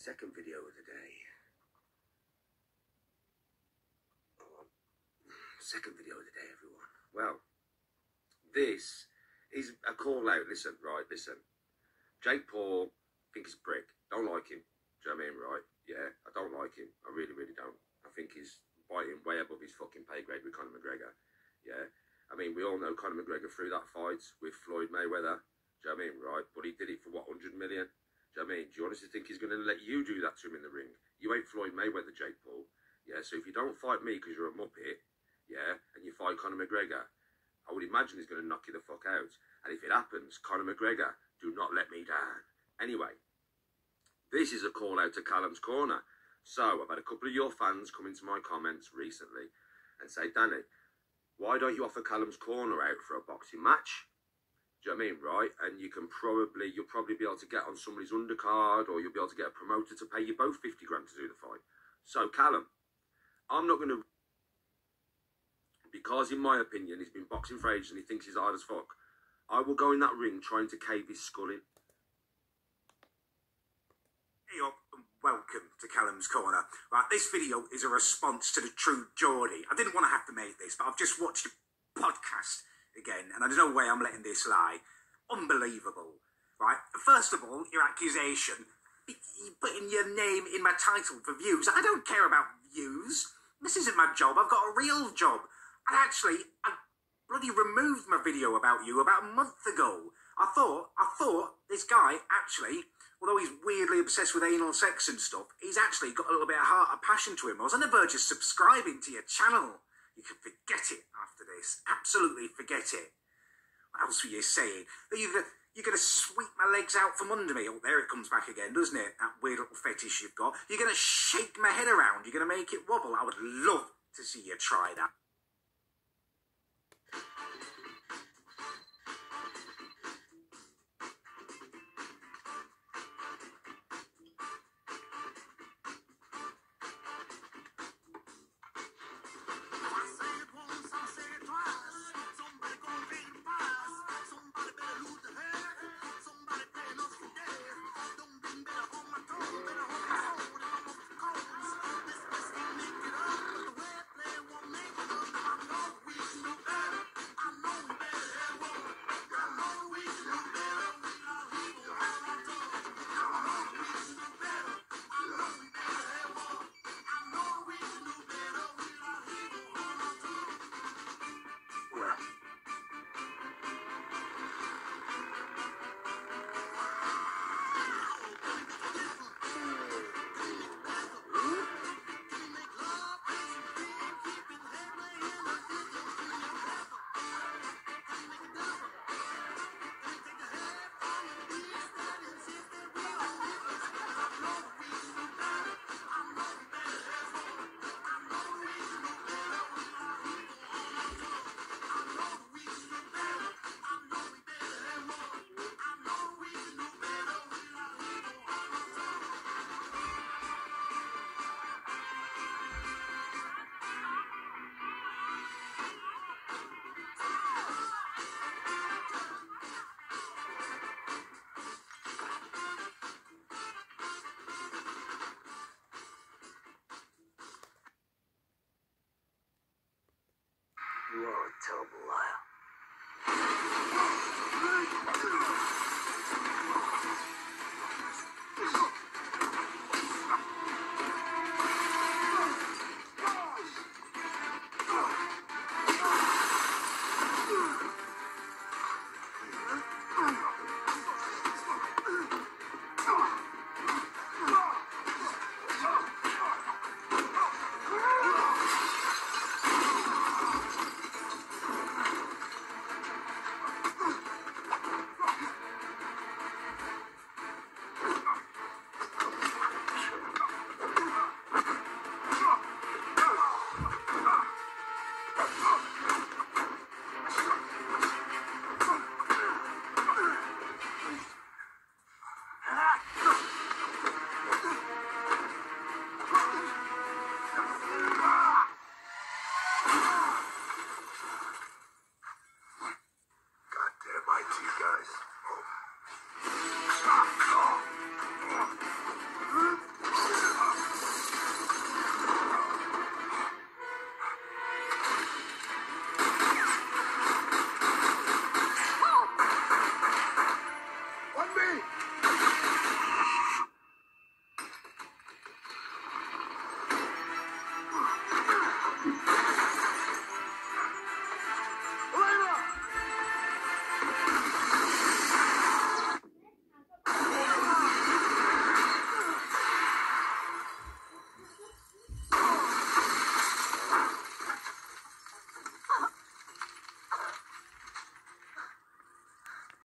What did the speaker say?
Second video of the day. Oh, second video of the day, everyone. Well, this is a call out. Listen, right, listen. Jake Paul, I think he's a prick. Don't like him. Do you know what I mean, right? Yeah, I don't like him. I really, really don't. I think he's biting way above his fucking pay grade with Conor McGregor. Yeah. I mean, we all know Conor McGregor threw that fight with Floyd Mayweather. Do you know what I mean, right? But he did it for what, 100 million? Do you know what I mean? Do you honestly think he's going to let you do that to him in the ring? You ain't Floyd Mayweather, Jake Paul. Yeah, so if you don't fight me because you're a muppet, yeah, and you fight Conor McGregor, I would imagine he's going to knock you the fuck out. And if it happens, Conor McGregor, do not let me down. Anyway, this is a call out to Callum's Corner. So I've had a couple of your fans come into my comments recently and say, Danny, why don't you offer Callum's Corner out for a boxing match? Do you know what I mean, right? And you can probably, you'll probably be able to get on somebody's undercard or you'll be able to get a promoter to pay you both 50 grand to do the fight. So, Callum, I'm not going to, because in my opinion, he's been boxing for ages and he thinks he's hard as fuck, I will go in that ring trying to cave his skull in. Hey welcome to Callum's Corner. Right, this video is a response to the True Geordie. I didn't want to have to make this, but I've just watched a podcast again, and there's no way I'm letting this lie. Unbelievable, right? First of all, your accusation, you putting your name in my title for views. I don't care about views. This isn't my job. I've got a real job. And actually, I bloody removed my video about you about a month ago. I thought, I thought this guy actually, although he's weirdly obsessed with anal sex and stuff, he's actually got a little bit of heart of passion to him. I was on the verge of subscribing to your channel. You can forget it this. Absolutely forget it. What else were you saying? Are gonna, you're to sweep my legs out from under me? Oh, there it comes back again, doesn't it? That weird little fetish you've got. You're to shake my head around. You're to make it wobble. I would love to see you try that. You are a terrible liar.